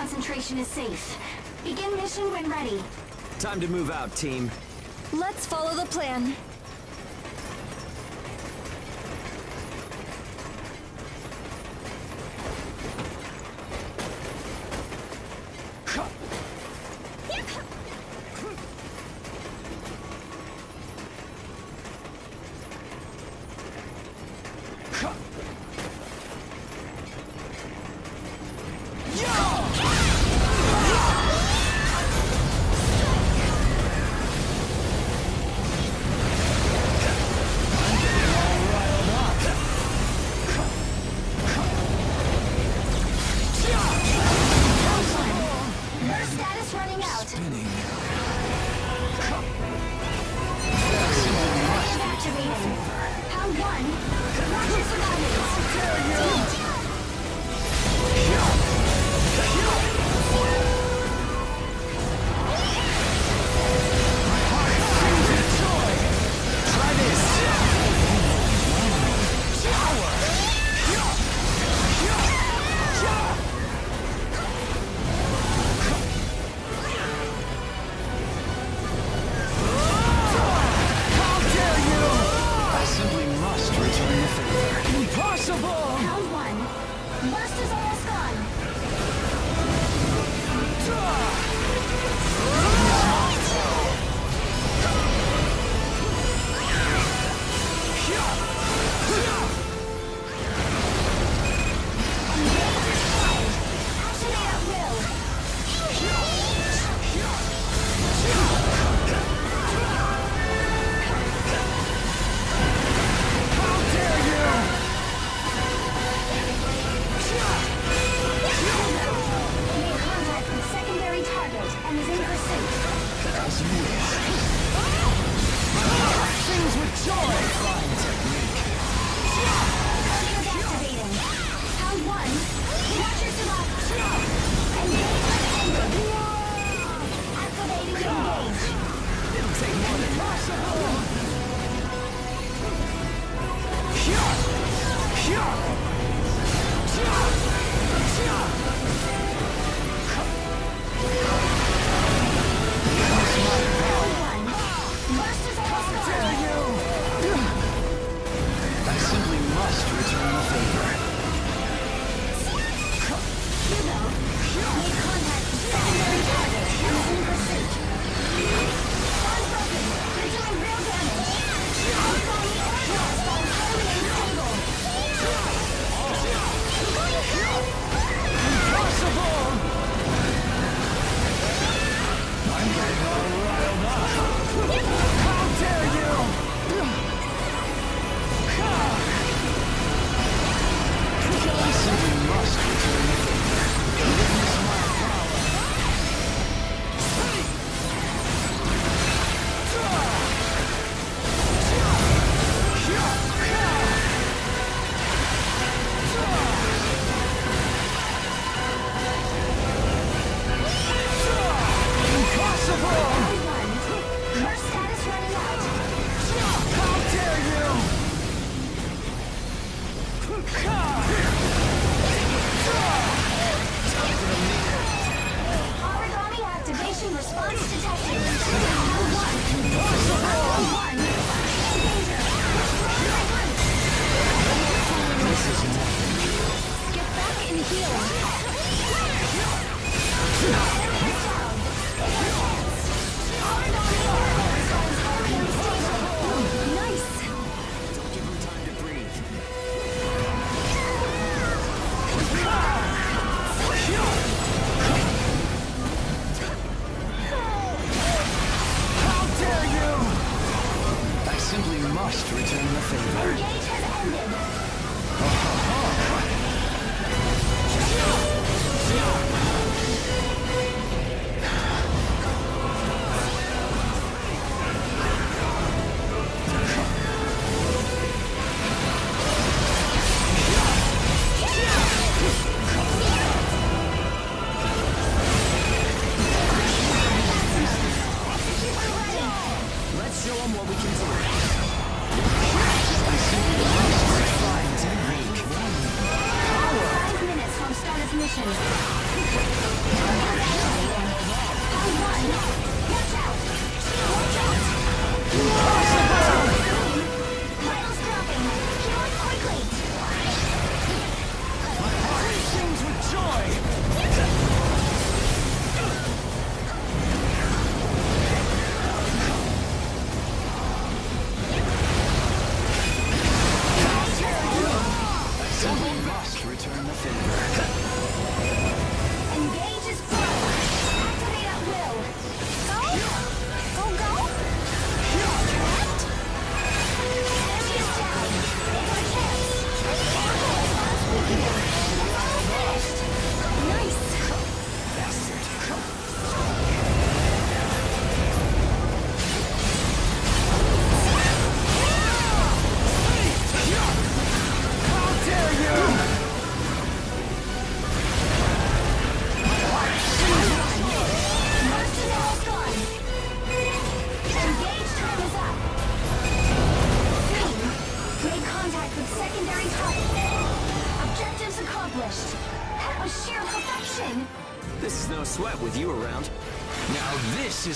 concentration is safe. Begin mission when ready. Time to move out, team. Let's follow the plan.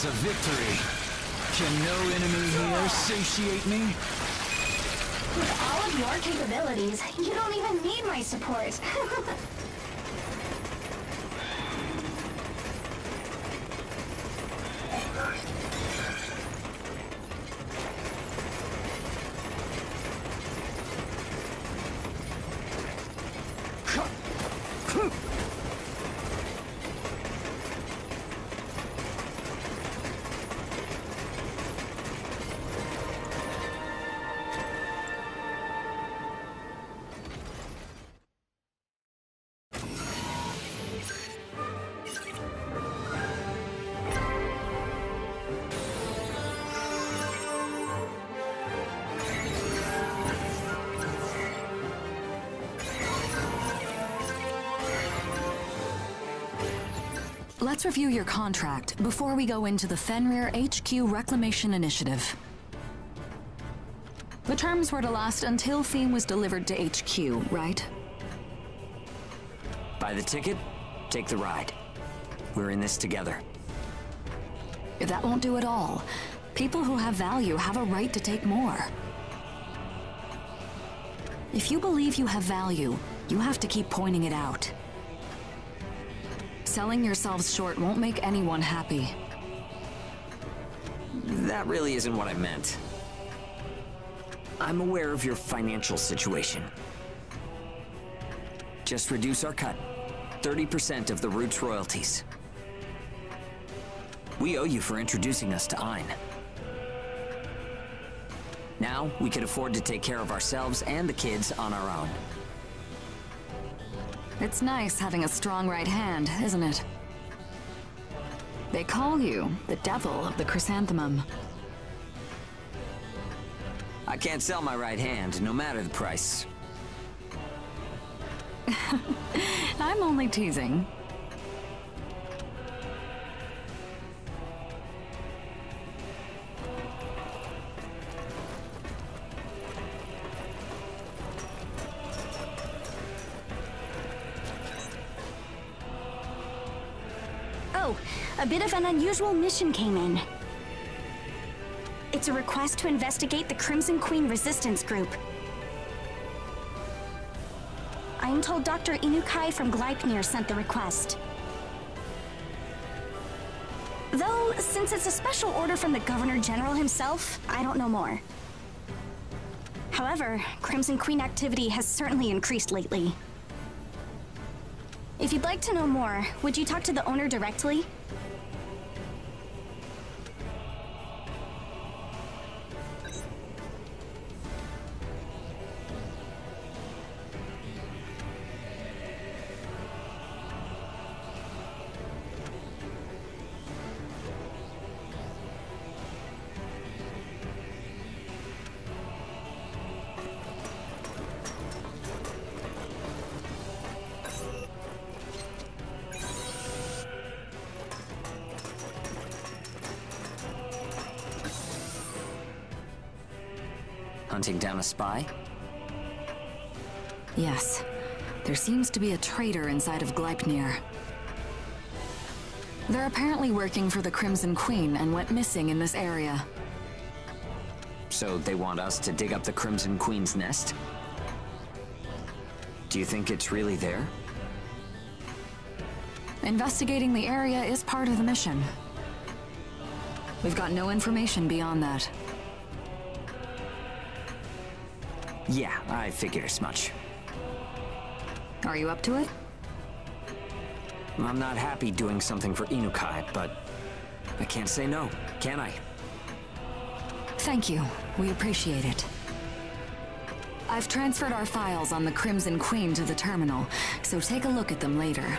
A victory. Can no enemy here satiate me? With all of your capabilities, you don't even need my support. Let's review your contract before we go into the Fenrir HQ Reclamation Initiative. The terms were to last until Phym was delivered to HQ, right? Buy the ticket, take the ride. We're in this together. If that won't do it all, people who have value have a right to take more. If you believe you have value, you have to keep pointing it out. Selling yourselves short won't make anyone happy. That really isn't what I meant. I'm aware of your financial situation. Just reduce our cut. 30% of the Roots royalties. We owe you for introducing us to Ein. Now, we can afford to take care of ourselves and the kids on our own. It's nice having a strong right hand, isn't it? They call you the devil of the chrysanthemum. I can't sell my right hand, no matter the price. I'm only teasing. Oh, a bit of an unusual mission came in. It's a request to investigate the Crimson Queen Resistance Group. I'm told Dr. Inukai from Gleipnir sent the request. Though, since it's a special order from the Governor General himself, I don't know more. However, Crimson Queen activity has certainly increased lately. If you'd like to know more, would you talk to the owner directly? Hunting down a spy? Yes. There seems to be a traitor inside of Gleipnir. They're apparently working for the Crimson Queen and went missing in this area. So they want us to dig up the Crimson Queen's nest? Do you think it's really there? Investigating the area is part of the mission. We've got no information beyond that. Yeah, I figured as much. Are you up to it? I'm not happy doing something for Inukai, but I can't say no, can I? Thank you. We appreciate it. I've transferred our files on the Crimson Queen to the terminal, so take a look at them later.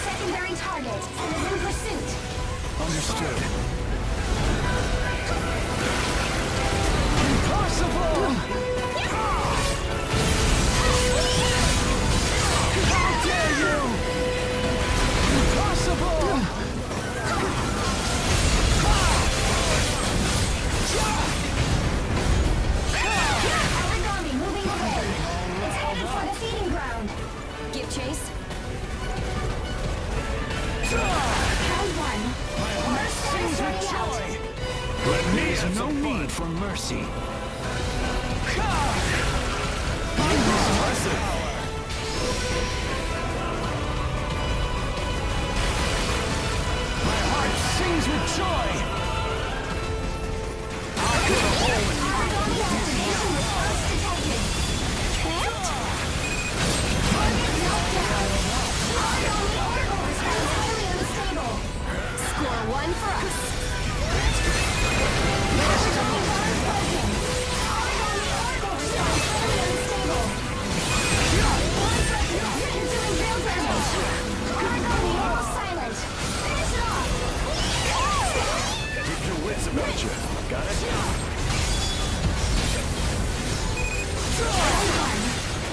secondary target and is in pursuit. Understood. Impossible!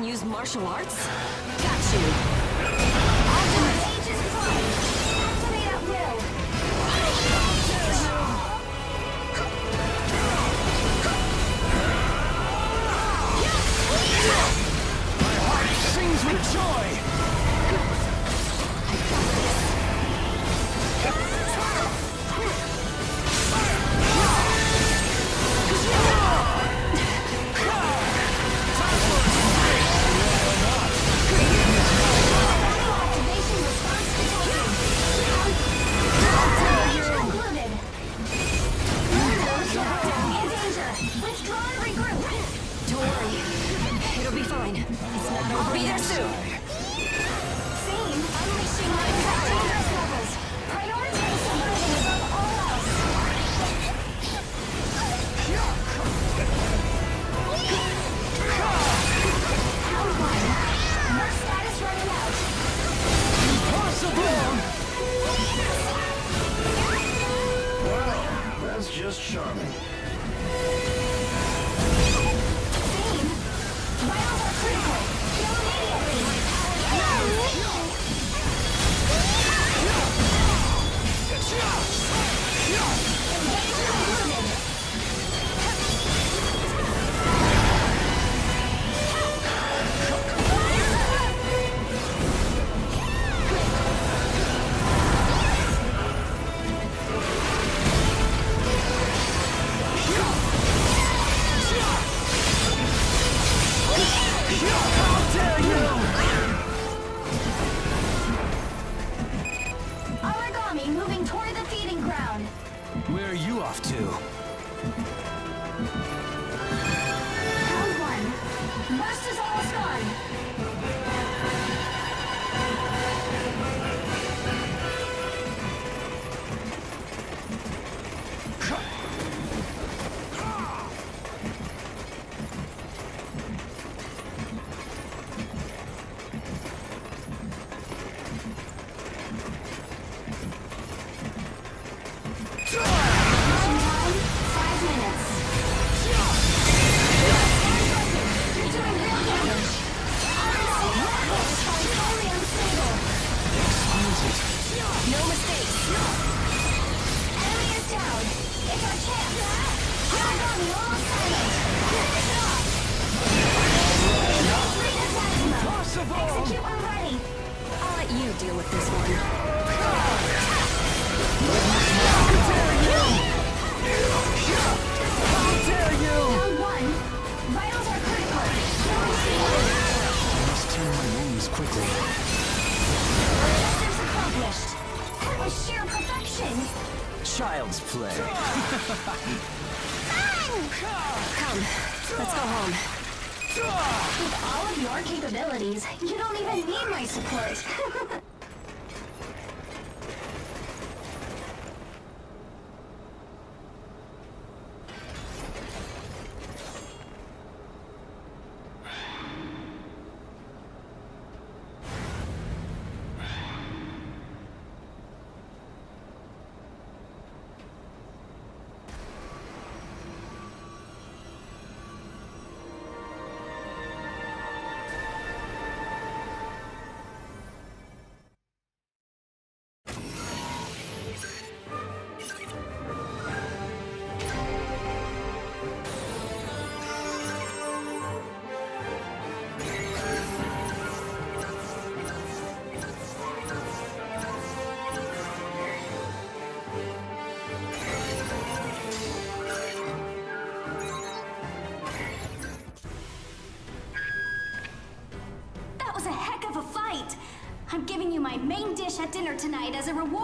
can use martial arts? Tonight as a reward.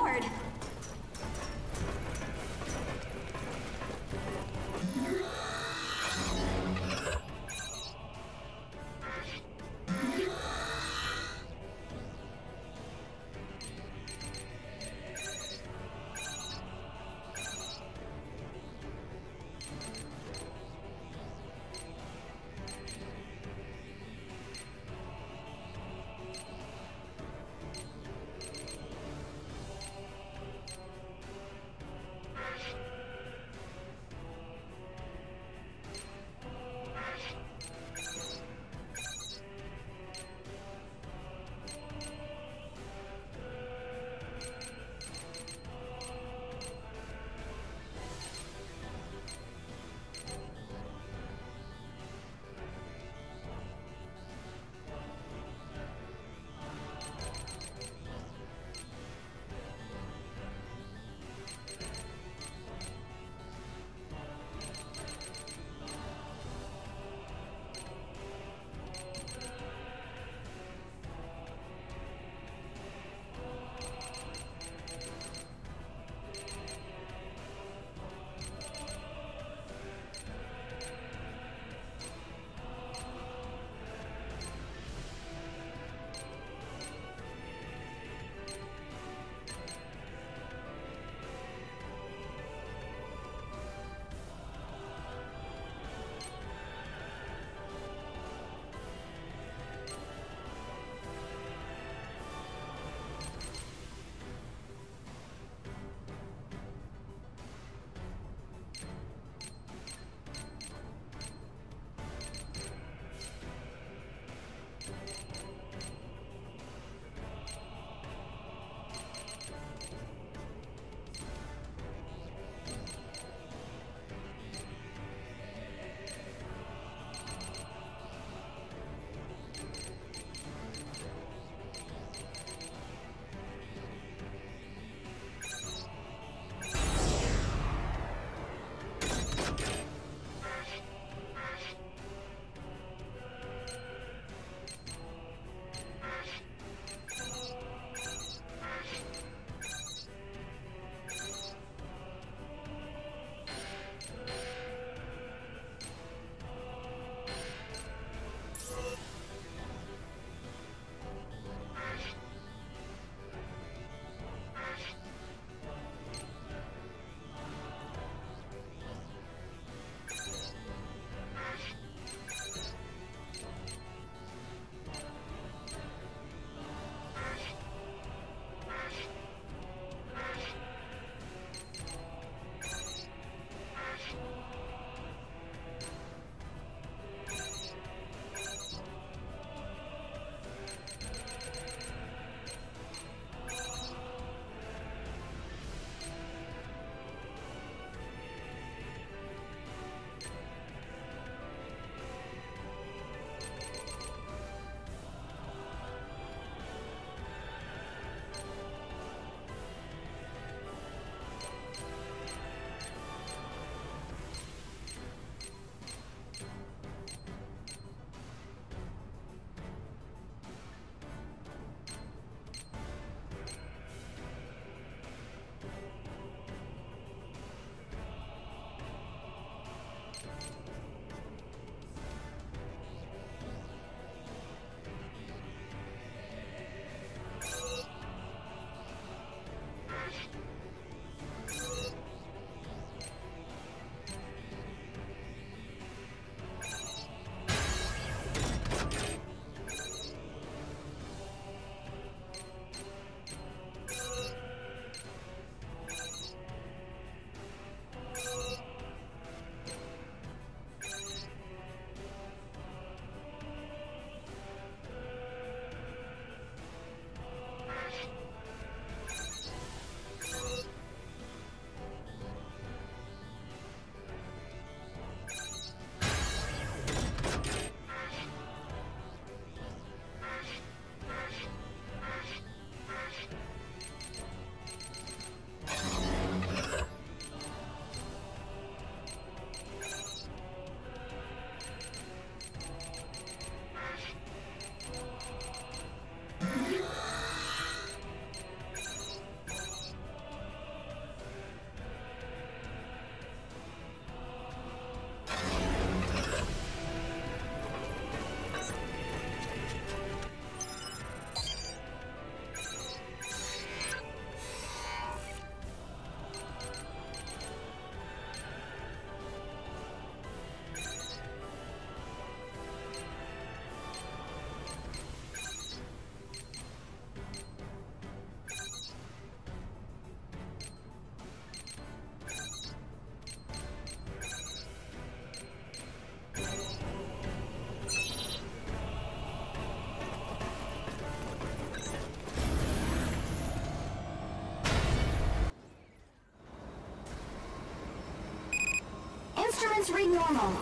Entering normal.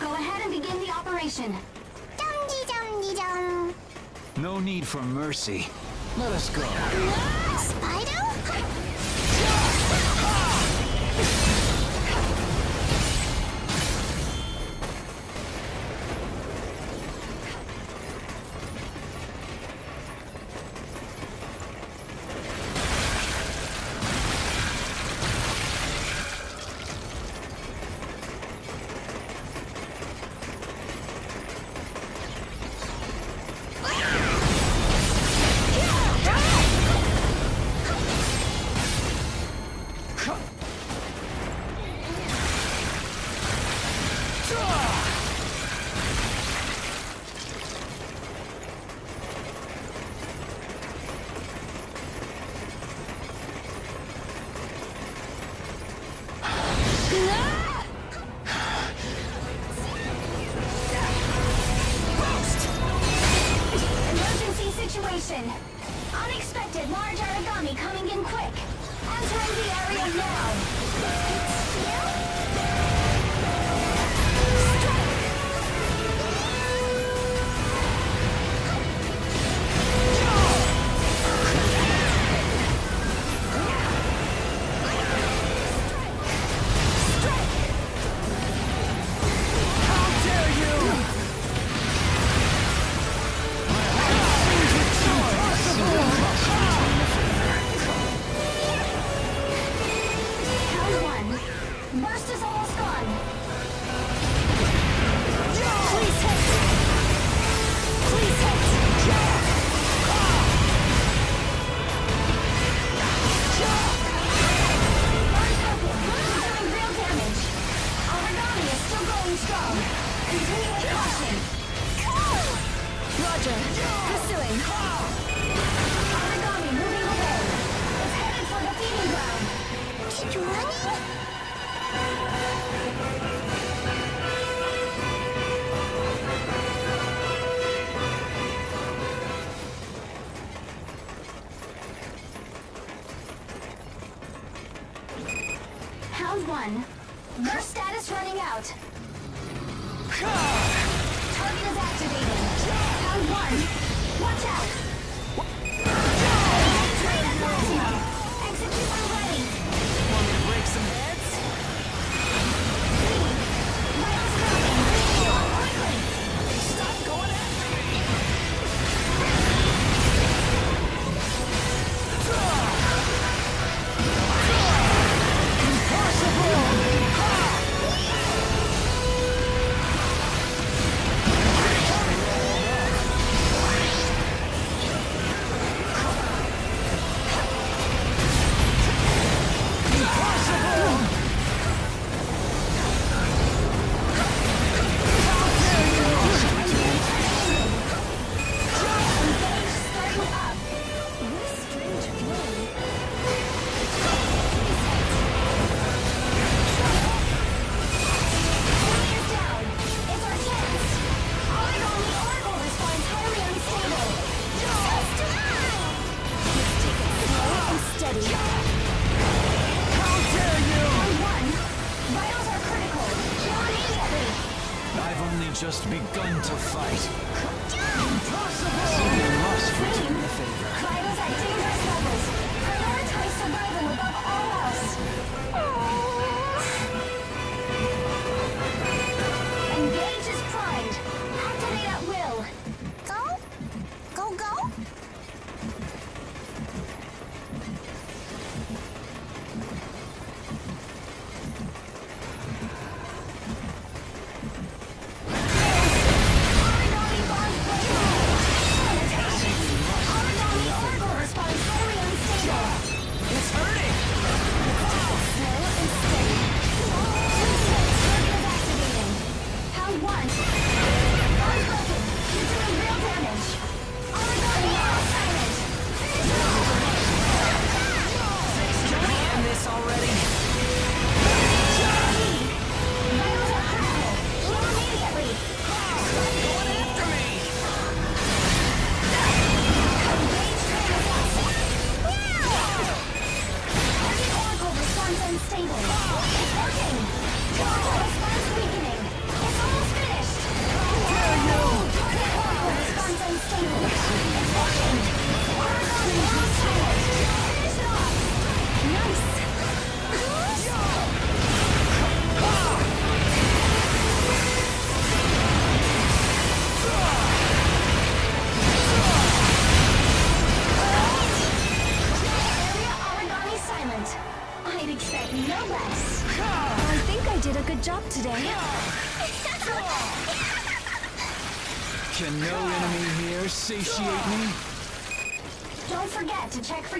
Go ahead and begin the operation. Dum -dee -dum -dee -dum. No need for mercy. Let us go. No! just begun to fight.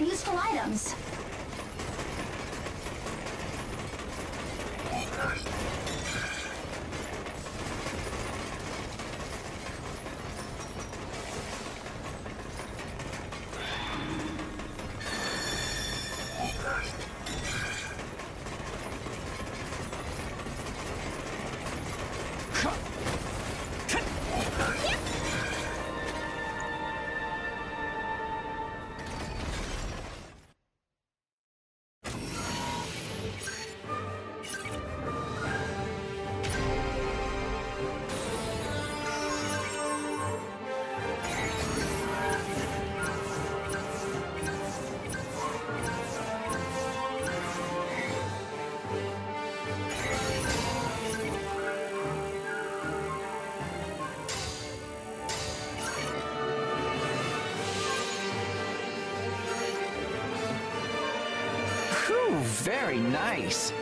Useful items. Phew, very nice.